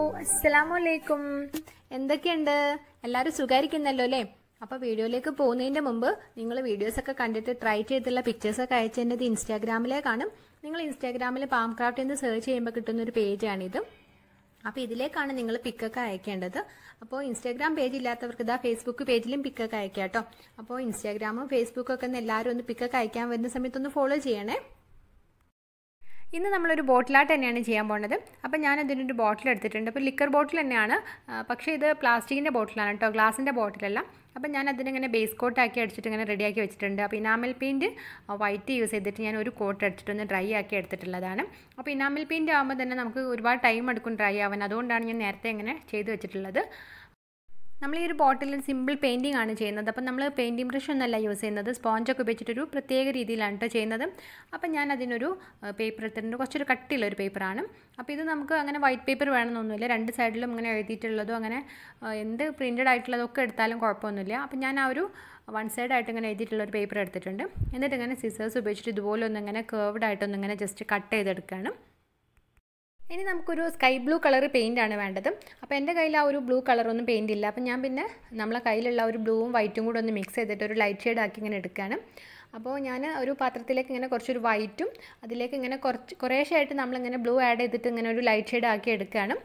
Hello അസ്സലാമു അലൈക്കും എന്തൊക്കെയുണ്ട്? എല്ലാവരും സുഖായിരിക്കുന്നല്ലോ അല്ലേ? അപ്പോൾ വീഡിയോയിലേക്ക് പോകുന്നതിന്റെ മുമ്പ് നിങ്ങൾ വീഡിയോസൊക്കെ കണ്ടിട്ട് ട്രൈ ചെയ്തിട്ടുള്ള പിക്ചേഴ്സൊക്കെ അയച്ചതിന്റെ ഇൻസ്റ്റാഗ്രാമിലേക്കാണ്. നിങ്ങൾ ഇൻസ്റ്റാഗ്രാമിൽ പാം ക്രാഫ്റ്റ് എന്ന് സെർച്ച് ചെയ്യുമ്പോൾ കിട്ടുന്ന ഒരു പേജാണിത് അപ്പോൾ ഇതിലേക്കാണ് നിങ്ങൾ പിക്കൊക്കെ അയക്കേണ്ടത്. അപ്പോൾ ഇൻസ്റ്റാഗ്രാം പേജ് ഇല്ലാത്തവർക്ക് ഇതാ ഫേസ്ബുക്ക് പേജിലും പിക്കൊക്കെ അയക്കാം കേട്ടോ അപ്പോൾ ഇൻസ്റ്റാഗ്രാമും ഫേസ്ബുക്കും ഒക്കെ എല്ലാവരും ഒന്ന് പിക്കൊക്കെ അയക്കാൻ വരുന്ന സമയത്തൊന്ന് ഫോളോ ചെയ്യണേ. ഇന്ന് നമ്മളൊരു ബോട്ടിലാട്ട് തന്നെയാണ് ചെയ്യാൻ പോകുന്നത് അപ്പോൾ ഞാൻ അതിനൊരു ബോട്ടിൽ എടുത്തിട്ടുണ്ട്. അപ്പോൾ ലിക്കർ ബോട്ടിൽ തന്നെയാണ്. പക്ഷേ ഇത് പ്ലാസ്റ്റിക്കിന്റെ ബോട്ടിലാണ് കേട്ടോ ഗ്ലാസിന്റെ ബോട്ടിലല്ല അപ്പോൾ ഞാൻ അതിനിങ്ങനെ ബേസ് കോട്ടാക്കി അടിച്ചിട്ട് ഇങ്ങനെ റെഡിയാക്കി വെച്ചിട്ടുണ്ട്. അപ്പോൾ ഇനാമൽ പെയിന്റ് വൈറ്റ് യൂസ് ചെയ്തിട്ട് ഞാൻ ഒരു കോട്ട് അടിച്ചിട്ട് ഒന്ന് ഡ്രൈ ആക്കി എടുത്തിട്ടുള്ളതാണ്. അപ്പോൾ ഇനാമൽ പെയിന്റ് ആകുമ്പോൾ തന്നെ നമുക്ക് ഒരുപാട് ടൈം എടുക്കും ഡ്രൈ ആവാൻ. അതുകൊണ്ടാണ് ഞാൻ നേരത്തെ ഇങ്ങനെ ചെയ്ത് വെച്ചിട്ടുള്ളത്. നമ്മൾ ഈ ഒരു ബോട്ടിൽ സിമ്പിൾ പെയിന്റിംഗ് ആണ് ചെയ്യുന്നത്. അപ്പം നമ്മൾ പെയിന്റിംഗ് ബ്രഷ് ഒന്നല്ല യൂസ് ചെയ്യുന്നത്. സ്പോഞ്ചൊക്കെ ഉപയോഗിച്ചിട്ടൊരു പ്രത്യേക രീതിയിലാണ് കേട്ടോ ചെയ്യുന്നത്. അപ്പം ഞാൻ അതിനൊരു പേപ്പർ എടുത്തിട്ടുണ്ട് കുറച്ചൊരു കട്ടിയുള്ള ഒരു പേപ്പറാണ്. അപ്പോൾ ഇത് നമുക്ക് അങ്ങനെ വൈറ്റ് പേപ്പർ വേണമെന്നൊന്നുമില്ല. രണ്ട് സൈഡിലും ഇങ്ങനെ എഴുതിയിട്ടുള്ളതോ അങ്ങനെ എന്ത് പ്രിന്റഡ് ആയിട്ടുള്ളതൊക്കെ എടുത്താലും കുഴപ്പമൊന്നുമില്ല. അപ്പം ഞാൻ ആ ഒരു വൺ സൈഡ് ആയിട്ട് ഇങ്ങനെ എഴുതിയിട്ടുള്ള ഒരു പേപ്പർ എടുത്തിട്ടുണ്ട്. എന്നിട്ട് ഇങ്ങനെ സിസേഴ്സ് ഉപയോഗിച്ചിട്ട് ഇതുപോലെ ഒന്ന് ഇങ്ങനെ കേർവ്ഡ് ആയിട്ടൊന്ന് ഇങ്ങനെ ജസ്റ്റ് കട്ട് ചെയ്തെടുക്കുകയാണ്. ഇനി നമുക്കൊരു സ്കൈ ബ്ലൂ കളർ പെയിന്റ് ആണ് വേണ്ടത്. അപ്പോൾ എന്റെ കയ്യിൽ ആ ഒരു ബ്ലൂ കളറൊന്നും പെയിന്റ് ഇല്ല. അപ്പോൾ ഞാൻ പിന്നെ നമ്മളെ കയ്യിലുള്ള ഒരു ബ്ലൂവും വൈറ്റും കൂടെ ഒന്ന് മിക്സ് ചെയ്തിട്ട് ഒരു ലൈറ്റ് ഷെയ്ഡ് ആക്കി ഇങ്ങനെ എടുക്കുകയാണ് അപ്പോൾ ഞാൻ ഒരു പാത്രത്തിലേക്ക് ഇങ്ങനെ കുറച്ചൊരു വൈറ്റും അതിലേക്ക് ഇങ്ങനെ കുറച്ച് കുറേശ്ശായിട്ട് നമ്മളിങ്ങനെ ബ്ലൂ ആഡ് ചെയ്തിട്ട് ഇങ്ങനെ ഒരു ലൈറ്റ് ഷെയ്ഡ് ആക്കി എടുക്കുകയാണ്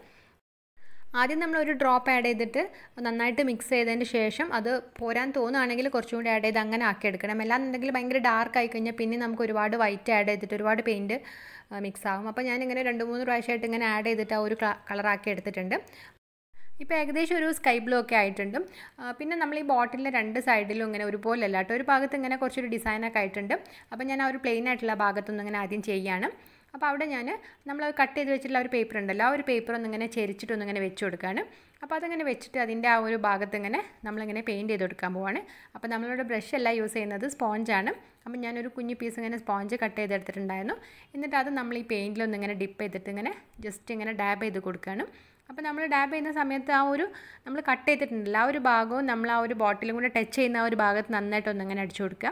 ആദ്യം നമ്മൾ ഒരു ഡ്രോപ്പ് ആഡ് ചെയ്തിട്ട് നന്നായിട്ട് മിക്സ് ചെയ്തതിന് ശേഷം അത് പോരാൻ തോന്നുകയാണെങ്കിൽ കുറച്ചും കൂടി ആഡ് ചെയ്ത് അങ്ങനെ ആക്കി എടുക്കണം എല്ലാം അല്ലാന്നുണ്ടെങ്കിൽ ഭയങ്കര ഡാർക്ക് ആയി കഴിഞ്ഞാൽ പിന്നെ നമുക്ക് ഒരുപാട് വൈറ്റ് ആഡ് ചെയ്തിട്ട് ഒരുപാട് പെയിന്റ് മിക്സ് ആകും അപ്പോൾ ഞാൻ ഇങ്ങനെ രണ്ട് മൂന്ന് പ്രാവശ്യമായിട്ട് ഇങ്ങനെ ആഡ് ചെയ്തിട്ട് ആ ഒരു കളറാക്കി എടുത്തിട്ടുണ്ട്. ഇപ്പോൾ ഏകദേശം ഒരു സ്കൈ ബ്ലൂ ഒക്കെ ആയിട്ടുണ്ട്. പിന്നെ നമ്മൾ ഈ ബോട്ടിലിന്റെ രണ്ട് സൈഡിലും ഇങ്ങനെ ഒരുപോലെ അല്ല കേട്ടോ ഒരു ഭാഗത്ത് ഇങ്ങനെ കുറച്ചൊരു ഡിസൈനൊക്കെ ആയിട്ടുണ്ട്. അപ്പോൾ ഞാൻ ആ ഒരു പ്ലെയിൻ ആയിട്ടുള്ള ഭാഗത്തൊന്നും ഇങ്ങനെ ആദ്യം ചെയ്യാണ്. അപ്പോൾ അവിടെ ഞാൻ നമ്മൾ കട്ട് ചെയ്ത് വെച്ചിട്ടുള്ള ഒരു പേപ്പർ ഉണ്ടല്ലോ ആ ഒരു പേപ്പർ ഒന്നിങ്ങനെ ചെരിച്ചിട്ടൊന്നിങ്ങനെ വെച്ച് കൊടുക്കുകയാണ്. അപ്പോൾ അതങ്ങനെ വെച്ചിട്ട് അതിന്റെ ആ ഒരു ഭാഗത്ത് ഇങ്ങനെ നമ്മളിങ്ങനെ പെയിന്റ് ചെയ്ത് കൊടുക്കാൻ പോവാണ്. അപ്പോൾ നമ്മളുടെ ബ്രഷ് അല്ല യൂസ് ചെയ്യുന്നത് സ്പോഞ്ചാണ് അപ്പം ഞാനൊരു കുഞ്ഞു പീസ് ഇങ്ങനെ സ്പോഞ്ച് കട്ട് ചെയ്തെടുത്തിട്ടുണ്ടായിരുന്നു. എന്നിട്ട് അത് നമ്മൾ ഈ പെയിന്റിലൊന്നിങ്ങനെ ഡിപ്പ് ചെയ്തിട്ട് ഇങ്ങനെ ജസ്റ്റ് ഇങ്ങനെ ഡാബ് ചെയ്ത് കൊടുക്കുകയാണ്. അപ്പോൾ നമ്മൾ ഡാബ് ചെയ്യുന്ന സമയത്ത് ആ ഒരു നമ്മൾ കട്ട് ചെയ്തിട്ടുണ്ടല്ലോ ആ ഒരു ഭാഗവും നമ്മൾ ആ ഒരു ബോട്ടിലും കൂടെ ടച്ച് ചെയ്യുന്ന ആ ഒരു ഭാഗത്ത് നന്നായിട്ടൊന്നിങ്ങനെ അടിച്ചു കൊടുക്കുക.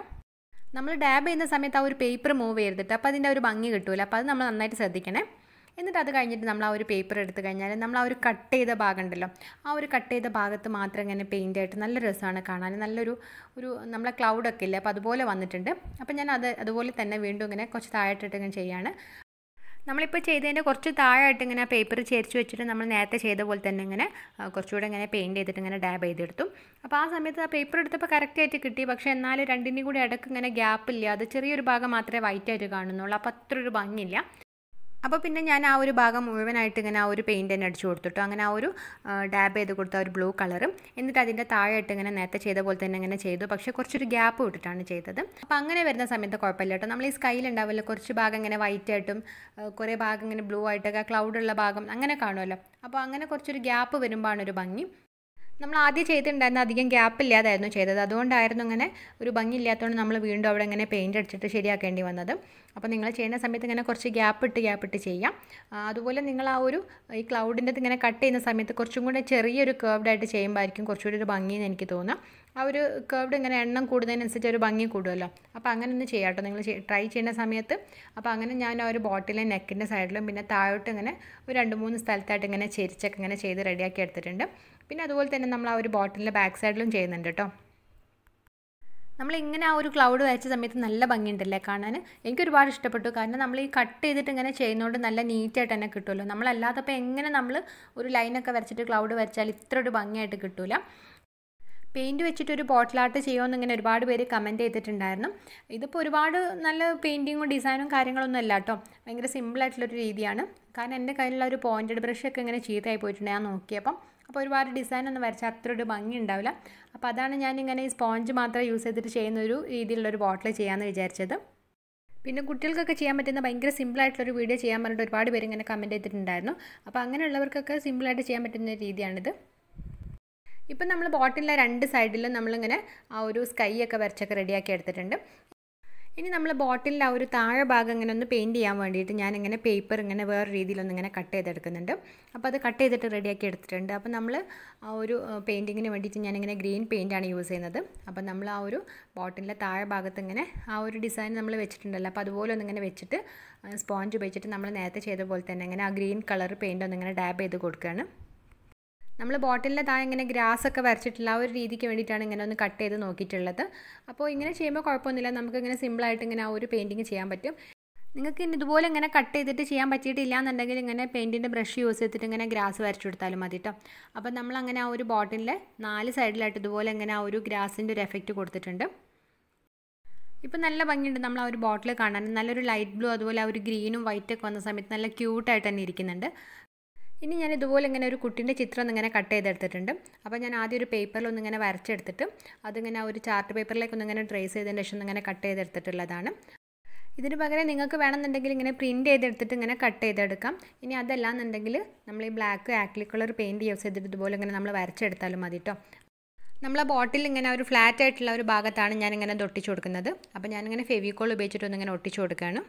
നമ്മൾ ഡാബ് ചെയ്യുന്ന സമയത്ത് ആ ഒരു പേപ്പർ മൂവ് ചെയ്തിട്ട് അപ്പോൾ അതിന്റെ ഒരു ഭംഗി കിട്ടില്ല അപ്പോൾ അത് നമ്മൾ നന്നായിട്ട് ശ്രദ്ധിക്കണേ. എന്നിട്ട് അത് കഴിഞ്ഞിട്ട് നമ്മൾ ആ ഒരു പേപ്പർ എടുത്തു കഴിഞ്ഞാൽ നമ്മൾ ആ ഒരു കട്ട് ചെയ്ത ഭാഗം ഉണ്ടല്ലോ. ആ ഒരു കട്ട് ചെയ്ത ഭാഗത്ത് മാത്രം ഇങ്ങനെ പെയിന്റ് ആയിട്ട് നല്ല രസമാണ് കാണാൻ. നല്ലൊരു ഒരു നമ്മളെ ക്ലൗഡൊക്കെ ഇല്ലേ? അപ്പോൾ അതുപോലെ വന്നിട്ടുണ്ട്. അപ്പോൾ ഞാൻ അത് അതുപോലെ തന്നെ വീണ്ടും ഇങ്ങനെ കുറച്ച് താഴെട്ടിട്ട് ഇങ്ങനെ ചെയ്യാണ്. നമ്മളിപ്പോൾ ചെയ്തതിന്റെ കുറച്ച് താഴായിട്ട് ഇങ്ങനെ പേപ്പർ ചേരിച്ച് വെച്ചിട്ട് നമ്മൾ നേരത്തെ ചെയ്ത പോലെ തന്നെ ഇങ്ങനെ കുറച്ചുകൂടെ ഇങ്ങനെ പെയിന്റ് ചെയ്തിട്ട് ഇങ്ങനെ ഡാബ് ചെയ്തെടുത്തു. അപ്പോൾ ആ സമയത്ത് ആ പേപ്പർ എടുത്തപ്പോൾ കറക്റ്റായിട്ട് കിട്ടി. പക്ഷേ എന്നാലും രണ്ടിന്റെയും കൂടി ഇടയ്ക്ക് ഇങ്ങനെ ഗ്യാപ്പ് ഇല്ല. അത് ചെറിയൊരു ഭാഗം മാത്രമേ വൈറ്റായിട്ട് കാണുന്നുള്ളൂ. അപ്പോൾ ഒരു ഭംഗിയില്ല. അപ്പോൾ പിന്നെ ഞാൻ ആ ഒരു ഭാഗം മുഴുവനായിട്ട് ഇങ്ങനെ ആ ഒരു പെയിന്റ് തന്നെ അടിച്ചു കൊടുത്തിട്ടു. അങ്ങനെ ആ ഒരു ഡാബ് ചെയ്ത് കൊടുത്ത ഒരു ബ്ലൂ കളറും എന്നിട്ട് അതിന്റെ താഴെയായിട്ട് ഇങ്ങനെ നേരത്തെ ചെയ്ത പോലെ തന്നെ ഇങ്ങനെ ചെയ്തു. പക്ഷേ കുറച്ചൊരു ഗ്യാപ്പ് വിട്ടിട്ടാണ് ചെയ്തത്. അപ്പോൾ അങ്ങനെ വരുന്ന സമയത്ത് കുഴപ്പമില്ല കേട്ടോ. നമ്മൾ ഈ സ്കൈയിൽ ഉണ്ടാവില്ല. കുറച്ച് ഭാഗം ഇങ്ങനെ വൈറ്റ് ആയിട്ടും കുറേ ഭാഗം ഇങ്ങനെ ബ്ലൂ ആയിട്ടൊക്കെ ക്ലൗഡുള്ള ഭാഗം അങ്ങനെ കാണുമല്ലോ. അപ്പോൾ അങ്ങനെ കുറച്ചൊരു ഗ്യാപ്പ് വരുമ്പോഴാണ് ഒരു ഭംഗി. നമ്മൾ ആദ്യം ചെയ്തിട്ടുണ്ടായിരുന്ന അധികം ഗ്യാപ്പ് ഇല്ലാതായിരുന്നു ചെയ്തത്. അതുകൊണ്ടായിരുന്നു ഇങ്ങനെ ഒരു ഭംഗി ഇല്ലാത്തതുകൊണ്ട് നമ്മൾ വീണ്ടും അവിടെ ഇങ്ങനെ പെയിന്റ് അടിച്ചിട്ട് ശരിയാക്കേണ്ടി വന്നത്. അപ്പോൾ നിങ്ങൾ ചെയ്യുന്ന സമയത്ത് ഇങ്ങനെ കുറച്ച് ഗ്യാപ്പ് ഇട്ട് ഗ്യാപ്പ് ഇട്ട് ചെയ്യാം. അതുപോലെ നിങ്ങൾ ആ ഒരു ഈ ക്ലൗഡിന്റെ ഇങ്ങനെ കട്ട് ചെയ്യുന്ന സമയത്ത് കുറച്ചും കൂടെ ചെറിയൊരു കേർവ്ഡ് ആയിട്ട് ചെയ്യുമ്പോൾ ആയിരിക്കും കുറച്ചുകൂടി ഒരു ഭംഗിയെന്ന് എനിക്ക് തോന്നാം. ആ ഒരു കേർവ്ഡ് ഇങ്ങനെ എണ്ണം കൂടുന്നതിനനുസരിച്ച് ഒരു ഭംഗി കൂടുമല്ലോ അപ്പോൾ അങ്ങനെ ഒന്ന് ചെയ്യാം കേട്ടോ നിങ്ങൾ ട്രൈ ചെയ്യുന്ന സമയത്ത് അപ്പോൾ അങ്ങനെ ഞാൻ ആ ഒരു ബോട്ടിലെ നെക്കിന്റെ സൈഡിലും പിന്നെ താഴോട്ട് ഇങ്ങനെ ഒരു രണ്ട് മൂന്ന് സ്ഥലത്തായിട്ട് ഇങ്ങനെ ചെരിച്ചൊക്കെ ഇങ്ങനെ ചെയ്ത് റെഡിയാക്കി എടുത്തിട്ടുണ്ട്. പിന്നെ അതുപോലെ തന്നെ നമ്മൾ ആ ഒരു ബോട്ടിലിന്റെ ബാക്ക് സൈഡിലും ചെയ്യുന്നുണ്ട് കേട്ടോ നമ്മൾ ഇങ്ങനെ ആ ഒരു ക്ലൗഡ് വരച്ച സമയത്ത് നല്ല ഭംഗിയുണ്ടല്ലേ കാണാൻ? എനിക്ക് ഒരുപാട് ഇഷ്ടപ്പെട്ടു. കാരണം നമ്മൾ ഈ കട്ട് ചെയ്തിട്ട് ഇങ്ങനെ ചെയ്യുന്നതുകൊണ്ട് നല്ല നീറ്റായിട്ട് തന്നെ കിട്ടുമല്ലോ നമ്മളല്ലാത്തപ്പോൾ എങ്ങനെ നമ്മൾ ഒരു ലൈനൊക്കെ വരച്ചിട്ട് ക്ലൗഡ് വരച്ചാൽ ഇത്ര ഒരു ഭംഗിയായിട്ട് കിട്ടൂല. പെയിന്റ് വെച്ചിട്ട് ഒരു ആർട്ട് ചെയ്യുമെന്ന് ഇങ്ങനെ ഒരുപാട് പേര് കമന്റ് ചെയ്തിട്ടുണ്ടായിരുന്നു. ഇതിപ്പോൾ ഒരുപാട് നല്ല പെയിന്റിങ്ങും ഡിസൈനും കാര്യങ്ങളൊന്നും അല്ല കേട്ടോ ഭയങ്കര സിമ്പിളായിട്ടുള്ളൊരു രീതിയാണ്. കാരണം എന്റെ കയ്യിലുള്ള ഒരു പോയിന്റഡ് ബ്രഷൊക്കെ ഇങ്ങനെ ചീത്തയായി പോയിട്ടുണ്ട് ഞാൻ നോക്കിയപ്പം. അപ്പോൾ ഒരുപാട് ഡിസൈൻ ഒന്നും വരച്ചാൽ അത്ര ഒരു ഭംഗി ഉണ്ടാവില്ല. അപ്പോൾ അതാണ് ഞാനിങ്ങനെ ഈ സ്പോഞ്ച് മാത്രം യൂസ് ചെയ്തിട്ട് ചെയ്യുന്ന ഒരു രീതിയിലുള്ളൊരു ബോട്ടിൽ ചെയ്യാമെന്ന് വിചാരിച്ചത്. പിന്നെ കുട്ടികൾക്കൊക്കെ ചെയ്യാൻ പറ്റുന്ന ഭയങ്കര സിമ്പിളായിട്ടുള്ളൊരു വീഡിയോ ചെയ്യാൻ പറഞ്ഞിട്ട് ഒരുപാട് പേര് ഇങ്ങനെ കമന്റ് ചെയ്തിട്ടുണ്ടായിരുന്നു. അപ്പോൾ അങ്ങനെയുള്ളവർക്കൊക്കെ സിമ്പിളായിട്ട് ചെയ്യാൻ പറ്റുന്ന രീതിയാണിത്. ഇപ്പം നമ്മൾ ബോട്ടിലെ രണ്ട് സൈഡിലും നമ്മളിങ്ങനെ ആ ഒരു സ്കൈ ഒക്കെ വരച്ചൊക്കെ റെഡിയാക്കി എടുത്തിട്ടുണ്ട്. ഇനി നമ്മൾ ബോട്ടിലിൽ ആ ഒരു താഴെ ഭാഗം ഇങ്ങനെ ഒന്ന് പെയിന്റ് ചെയ്യാൻ വേണ്ടിയിട്ട് ഞാൻ ഇങ്ങനെ പേപ്പർ ഇങ്ങനെ വേറെ രീതിയിലൊന്ന് ഇങ്ങനെ കട്ട് ചെയ്തെടുക്കുന്നുണ്ട്. അപ്പോൾ അത് കട്ട് ചെയ്തിട്ട് റെഡിയാക്കി എടുത്തിട്ടുണ്ട്. അപ്പോൾ നമ്മൾ ആ ഒരു പെയിന്റിങ്ങിന് വേണ്ടിയിട്ട് ഞാനിങ്ങനെ ഗ്രീൻ പെയിന്റാണ് യൂസ് ചെയ്യുന്നത്. അപ്പോൾ നമ്മൾ ആ ഒരു ബോട്ടിലിന്റെ താഴെ ഭാഗത്ത് ഇങ്ങനെ ആ ഒരു ഡിസൈൻ നമ്മൾ വെച്ചിട്ടുണ്ടല്ലോ. അപ്പോൾ അതുപോലെ ഒന്നിങ്ങനെ വെച്ചിട്ട് സ്പോഞ്ച് ഉപയോഗിച്ചിട്ട് നമ്മൾ നേരത്തെ ചെയ്ത പോലെ തന്നെ ഇങ്ങനെ ആ ഗ്രീൻ കളർ പെയിന്റ് ഒന്നിങ്ങനെ ഡാബ് ചെയ്ത് കൊടുക്കുകയാണ്. നമ്മൾ ബോട്ടിലിന്റെ താഴെ ഇങ്ങനെ ഗ്രാസ് ഒക്കെ വരച്ചിട്ടുള്ള ആ ഒരു രീതിക്ക് വേണ്ടിയിട്ടാണ് ഇങ്ങനെ ഒന്ന് കട്ട് ചെയ്ത് നോക്കിയിട്ടുള്ളത്. അപ്പോൾ ഇങ്ങനെ ചെയ്യുമ്പോൾ കുഴപ്പമൊന്നുമില്ല. നമുക്ക് ഇങ്ങനെ സിമ്പിളായിട്ട് ഇങ്ങനെ ആ ഒരു പെയിന്റിങ് ചെയ്യാൻ പറ്റും. നിങ്ങൾക്ക് ഇനി ഇതുപോലെ ഇങ്ങനെ കട്ട് ചെയ്തിട്ട് ചെയ്യാൻ പറ്റിയിട്ടില്ല എന്നുണ്ടെങ്കിൽ ഇങ്ങനെ പെയിന്റിന്റെ ബ്രഷ് യൂസ് ചെയ്തിട്ട് ഇങ്ങനെ ഗ്രാസ് വരച്ചു കൊടുത്താലും മതി കേട്ടോ അപ്പോൾ നമ്മൾ അങ്ങനെ ആ ഒരു ബോട്ടിലിന്റെ നാല് സൈഡിലായിട്ട് ഇതുപോലെ ഇങ്ങനെ ആ ഒരു ഗ്രാസിന്റെ ഒരു എഫക്റ്റ് കൊടുത്തിട്ടുണ്ട്. ഇപ്പം നല്ല ഭംഗിയുണ്ട് നമ്മൾ ആ ഒരു ബോട്ടിൽ കാണാൻ. നല്ലൊരു ലൈറ്റ് ബ്ലൂ അതുപോലെ ആ ഒരു ഗ്രീനും വൈറ്റൊക്കെ വന്ന സമയത്ത് നല്ല ക്യൂട്ടായിട്ട് തന്നെ ഇരിക്കുന്നുണ്ട്. ഇനി ഞാൻ ഇതുപോലെ ഇങ്ങനെ ഒരു കുട്ടീന്റെ ചിത്രം ഒന്നിങ്ങനെ കട്ട് ചെയ്തെടുത്തിട്ടുണ്ട്. അപ്പോൾ ഞാൻ ആദ്യം ഒരു പേപ്പറിൽ ഒന്നിങ്ങനെ വരച്ചെടുത്തിട്ട് അതിങ്ങനെ ഒരു ചാർട്ട് പേപ്പറിലേക്ക് ഒന്നിങ്ങനെ ട്രേസ് ചെയ്തതിന് ശേഷം ഇങ്ങനെ കട്ട് ചെയ്തെടുത്തിട്ടുള്ളതാണ്. ഇതിന് പകരം നിങ്ങൾക്ക് വേണമെന്നുണ്ടെങ്കിൽ ഇങ്ങനെ പ്രിന്റ് ചെയ്തെടുത്തിട്ട് ഇങ്ങനെ കട്ട് ചെയ്തെടുക്കാം. ഇനി അതല്ല എന്നുണ്ടെങ്കിൽ നമ്മൾ ഈ black acrylic colour paint use ചെയ്തിട്ട് ഇതുപോലെ ഇങ്ങനെ നമ്മൾ വരച്ചെടുത്താലും മതി കേട്ടോ നമ്മൾ ബോട്ടിൽ ഇങ്ങനെ ഒരു ഫ്ലാറ്റ് ആയിട്ടുള്ള ഒരു ഭാഗത്താണ് ഞാനിങ്ങനെ ഒട്ടിച്ചു കൊടുക്കുന്നത്. അപ്പോൾ ഞാനിങ്ങനെ ഫെവിക്കോൾ ഉപയോഗിച്ചിട്ട് ഒന്നിങ്ങനെ ഒട്ടിച്ചു കൊടുക്കുകയാണ്.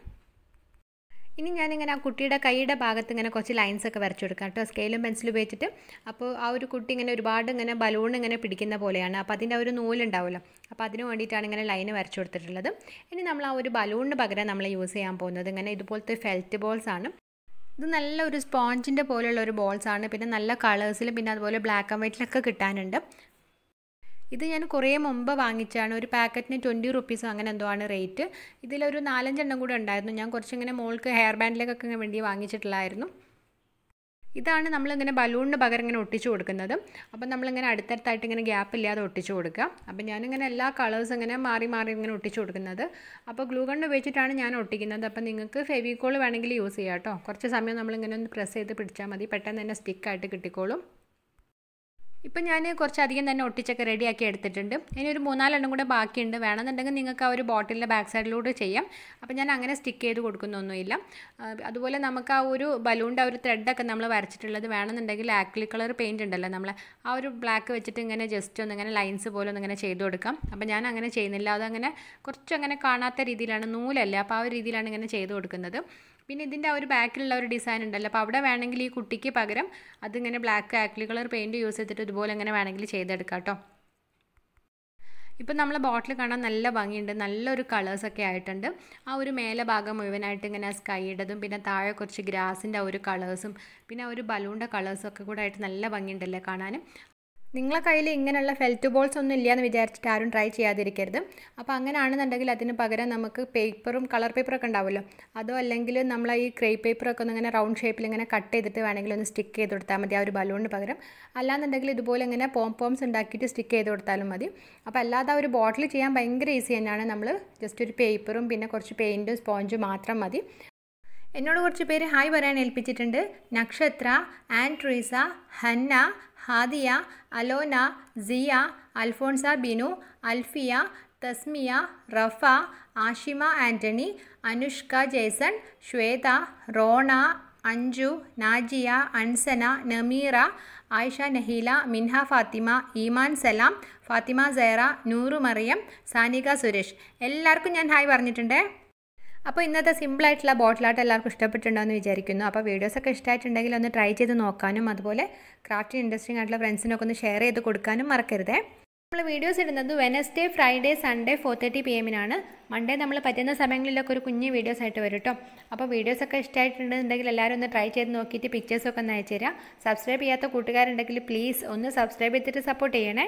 ഇനി ഞാനിങ്ങനെ ആ കുട്ടിയുടെ കൈയുടെ ഭാഗത്ത് ഇങ്ങനെ കുറച്ച് ലൈൻസ് ഒക്കെ വരച്ചു കൊടുക്കാം കേട്ടോ. സ്കെയിലും പെൻസിലും ഉപയോഗിച്ചിട്ട്. അപ്പോൾ ആ ഒരു കുട്ടി ഇങ്ങനെ ഒരുപാട് ഇങ്ങനെ ബലൂൺ ഇങ്ങനെ പിടിക്കുന്ന പോലെയാണ്. അപ്പോൾ അതിന്റെ ഒരു നൂലുണ്ടാവുമല്ലോ അപ്പോൾ അതിന് വേണ്ടിയിട്ടാണ് ഇങ്ങനെ ലൈന് വരച്ചു കൊടുത്തിട്ടുള്ളത്. ഇനി നമ്മൾ ആ ഒരു ബലൂണിന് പകരം നമ്മൾ യൂസ് ചെയ്യാൻ പോകുന്നത് ഇങ്ങനെ ഇതുപോലത്തെ ഫെൽറ്റ് ബോൾസ് ആണ്. ഇത് നല്ല ഒരു സ്പോഞ്ചിന്റെ പോലെയുള്ള ഒരു ബോൾസ് ആണ്. പിന്നെ നല്ല കളേഴ്സിലും പിന്നെ അതുപോലെ ബ്ലാക്ക് ആൻഡ് വൈറ്റിലൊക്കെ കിട്ടാനുണ്ട്. ഇത് ഞാൻ കുറേ മുമ്പ് വാങ്ങിച്ചാണ്. ഒരു പാക്കറ്റിന് ട്വന്റി റുപ്പീസ് അങ്ങനെ എന്തോ ആണ് റേറ്റ് ഇതിലൊരു നാലഞ്ചെണ്ണം കൂടെ ഉണ്ടായിരുന്നു. ഞാൻ കുറച്ചിങ്ങനെ മോൾക്ക് ഹെയർ ബാൻഡിലേക്കൊക്കെ വേണ്ടി വാങ്ങിച്ചിട്ടുള്ളായിരുന്നു. ഇതാണ് നമ്മളിങ്ങനെ ബലൂണിന് പകരം ഇങ്ങനെ ഒട്ടിച്ചു കൊടുക്കുന്നത്. അപ്പം നമ്മളിങ്ങനെ അടുത്തടുത്തായിട്ട് ഇങ്ങനെ ഗ്യാപ്പ് ഇല്ലാതെ ഒട്ടിച്ചു കൊടുക്കുക. അപ്പം ഞാനിങ്ങനെ എല്ലാ കളേഴ്സ് ഇങ്ങനെ മാറി മാറി ഇങ്ങനെ ഒട്ടിച്ചു കൊടുക്കുന്നത്. അപ്പോൾ ഗ്ലൂ ഗണ്ണ് ഉപയോഗിച്ചിട്ടാണ് ഞാൻ ഒട്ടിക്കുന്നത്. അപ്പം നിങ്ങൾക്ക് ഫെവിക്കോൾ വേണമെങ്കിൽ യൂസ് ചെയ്യാം കേട്ടോ. കുറച്ച് സമയം നമ്മളിങ്ങനെ ഒന്ന് പ്രസ് ചെയ്ത് പിടിച്ചാൽ മതി. പെട്ടെന്ന് തന്നെ സ്റ്റിക്കായിട്ട് കിട്ടിക്കോളും. ഇപ്പം ഞാൻ കുറച്ചധികം തന്നെ ഒട്ടിച്ചൊക്കെ റെഡിയാക്കി എടുത്തിട്ടുണ്ട്. ഇനി ഒരു മൂന്നാലെണ്ണം കൂടെ ബാക്കിയുണ്ട്. വേണമെന്നുണ്ടെങ്കിൽ നിങ്ങൾക്ക് ആ ഒരു ബോട്ടിലിന്റെ ബാക്ക് സൈഡിലൂടെ ചെയ്യാം. അപ്പം ഞാൻ അങ്ങനെ സ്റ്റിക്ക് ചെയ്ത് കൊടുക്കുന്നൊന്നുമില്ല. അതുപോലെ നമുക്ക് ആ ഒരു ബലൂണിന്റെ ആ ഒരു ത്രെഡൊക്കെ നമ്മൾ വരച്ചിട്ടുള്ളത് വേണമെന്നുണ്ടെങ്കിൽ ആക്ലി കളർ പെയിന്റ് ഉണ്ടല്ലോ. നമ്മൾ ആ ഒരു ബ്ലാക്ക് വെച്ചിട്ട് ഇങ്ങനെ ജസ്റ്റ് ഒന്ന് ഇങ്ങനെ ലൈൻസ് പോലെ ഒന്ന് ഇങ്ങനെ ചെയ്ത് കൊടുക്കാം. അപ്പം ഞാൻ അങ്ങനെ ചെയ്യുന്നില്ല. അതങ്ങനെ കുറച്ചങ്ങനെ കാണാത്ത രീതിയിലാണ്. നൂലല്ലേ. അപ്പോൾ ആ ഒരു രീതിയിലാണ് ഇങ്ങനെ ചെയ്ത് കൊടുക്കുന്നത്. പിന്നെ ഇതിന്റെ ആ ഒരു ബാക്കിലുള്ള ഒരു ഡിസൈൻ ഉണ്ടല്ലോ. അപ്പോൾ അവിടെ വേണമെങ്കിൽ ഈ കുട്ടിക്ക് പകരം അതിങ്ങനെ black acrylic colour paint use ചെയ്തിട്ട് ഇതുപോലെ ഇങ്ങനെ വേണമെങ്കിൽ ചെയ്തെടുക്കാം കേട്ടോ. ഇപ്പം നമ്മളെ ബോട്ടിൽ കാണാൻ നല്ല ഭംഗിയുണ്ട് നല്ലൊരു കളേഴ്സൊക്കെ ആയിട്ടുണ്ട്. ആ ഒരു മേലെ ഭാഗം മുഴുവനായിട്ട് ഇങ്ങനെ സ്കൈയുടേതും പിന്നെ താഴെ കുറച്ച് ഗ്രാസിന്റെ ആ ഒരു കളേഴ്സും പിന്നെ ആ ഒരു ബലൂണിന്റെ കളേഴ്സും ഒക്കെ കൂടെ ആയിട്ട് നല്ല ഭംഗിയുണ്ടല്ലേ കാണാനും നിങ്ങളെ കയ്യിൽ ഇങ്ങനെയുള്ള ഫെൽറ്റ് ബോൾസ് ഒന്നും ഇല്ലയെന്ന് വിചാരിച്ചിട്ട് ആരും ട്രൈ ചെയ്യാതിരിക്കരുത്. അപ്പോൾ അങ്ങനെയാണെന്നുണ്ടെങ്കിൽ അതിന് പകരം നമുക്ക് പേപ്പറും കളർ പേപ്പറൊക്കെ ഉണ്ടാവുമല്ലോ. അതോ അല്ലെങ്കിൽ നമ്മൾ ഈ ക്രേ പേപ്പറൊക്കെ ഒന്ന് ഇങ്ങനെ റൗണ്ട് ഷേപ്പിൽ ഇങ്ങനെ കട്ട് ചെയ്തിട്ട് വേണമെങ്കിൽ ഒന്ന് സ്റ്റിക്ക് ചെയ്ത് കൊടുത്താൽ മതി ആ ഒരു ബലൂണിന് പകരം. അല്ലാന്നുണ്ടെങ്കിൽ ഇതുപോലെ ഇങ്ങനെ പോം പോംസ് ഉണ്ടാക്കിയിട്ട് സ്റ്റിക്ക് ചെയ്ത് കൊടുത്താലും മതി. അപ്പോൾ അല്ലാതെ ഒരു ബോട്ടിൽ ചെയ്യാൻ ഭയങ്കര ഈസി തന്നെയാണ് നമ്മൾ ജസ്റ്റ് ഒരു പേപ്പറും പിന്നെ കുറച്ച് പെയിന്റും സ്പോഞ്ചും മാത്രം മതി. എന്നോട് കുറച്ച് പേര് ഹായ് പറയാൻ ഏൽപ്പിച്ചിട്ടുണ്ട്. നക്ഷത്ര ആൻട്രീസ ഹന്ന ഹാദിയ അലോന സിയ അൽഫോൺസ ബിനു അൽഫിയ തസ്മിയ റഫ ആഷിമ ആന്റണി അനുഷ്ക ജേസൺ ശ്വേത റോണ അഞ്ജു നാജിയ അൻസന നമീറ ആയിഷ നഹീല മിൻഹ ഫാത്തിമ ഈമാൻ സലാം ഫാത്തിമ സൈറ നൂറു മറിയം സാനിക സുരേഷ്. എല്ലാവർക്കും ഞാൻ ഹായ് പറഞ്ഞിട്ടുണ്ട്. അപ്പോൾ ഇന്നത്തെ സിമ്പിളായിട്ടുള്ള ബോട്ടിലായിട്ട് എല്ലാവർക്കും ഇഷ്ടപ്പെട്ടുണ്ടാകുമെന്ന് വിചാരിക്കുന്നു. അപ്പോൾ വീഡിയോസൊക്കെ ഇഷ്ടമായിട്ടുണ്ടെങ്കിൽ ഒന്ന് ട്രൈ ചെയ്ത് നോക്കാനും അതുപോലെ ക്രാഫ്റ്റ് ഇൻട്രസ്റ്റിംഗ് ആയിട്ടുള്ള ഫ്രണ്ട്സിനൊക്കെ ഒന്ന് ഷെയർ ചെയ്ത് കൊടുക്കാനും മറക്കരുതേ. നമ്മൾ വീഡിയോസ് ഇടുന്നത് Wednesday Friday Sunday four thirty P എമ്മിനാണ് Monday നമ്മൾ പറ്റുന്ന സമയങ്ങളിലൊക്കെ ഒരു കുഞ്ഞ് വീഡിയോസ് ആയിട്ട് വരും കേട്ടോ അപ്പോൾ വീഡിയോസൊക്കെ ഇഷ്ടമായിട്ടുണ്ടെന്നുണ്ടെങ്കിൽ എല്ലാവരും ഒന്ന് ട്രൈ ചെയ്ത് നോക്കിയിട്ട് പിക്ചേഴ്സൊക്കെ ഒന്ന് അയച്ചു തരാം. സബ്സ്ക്രൈബ് ചെയ്യാത്ത കൂട്ടുകാരുണ്ടെങ്കിൽ പ്ലീസ് ഒന്ന് സബ്സ്ക്രൈബ് ചെയ്തിട്ട് സപ്പോർട്ട് ചെയ്യണേ.